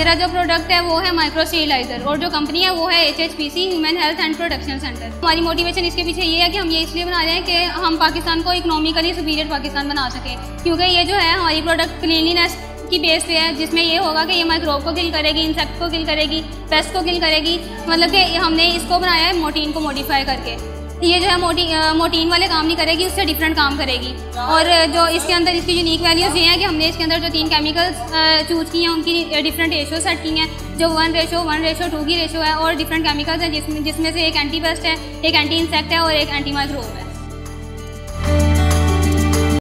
Product है, वो है माइक्रो स्टेलाइजर और जो कंपनी है, वो है H H P C human health and production centre हमारी मोटिवेशन इसके पीछे ये है कि हम ये इसलिए बना रहे हैं कि हम पाकिस्तान को इकोनॉमिकली सुपीरियर पाकिस्तान बना सकें। क्योंकि ये जो है, हमारी प्रोडक्ट क्लिनलीनेस की बेस पे है, जिसमें ये होगा कि ये माइक्रोब को किल करेगी इंसेक्ट को किल करेगी पेस्ट को किल करेगी। मतलब कि हमने इसको बनाया है मोटीन को मॉडिफाई करके। ये जो है मोटी मोटीन वाले काम नहीं करेगी, उससे डिफरेंट काम करेगी। और जो इसके अंदर इसकी यूनिक वैल्यूज़ ये हैं कि हमने इसके अंदर जो तीन केमिकल्स चूज़ की हैं, उनकी डिफरेंट रेशो सेट की हैं। जो one ratio one ratio two की रेशो है और डिफरेंट केमिकल्स हैं जिसमें जिसमें से एक एंटी पेस्ट है, एक एंटी इंसेक्ट है और एक एंटी माइक्रोव है।